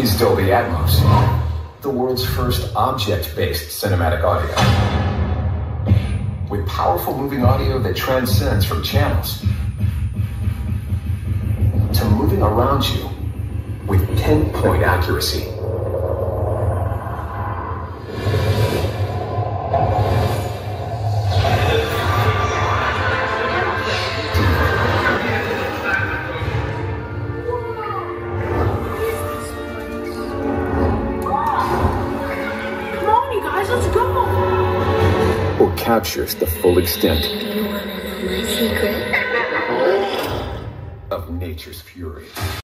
is Dolby Atmos, the world's first object-based cinematic audio. With powerful moving audio that transcends from channels to moving around you with pinpoint accuracy. Guys, let's go. or captures the full extent You wanna know my secret? of nature's fury.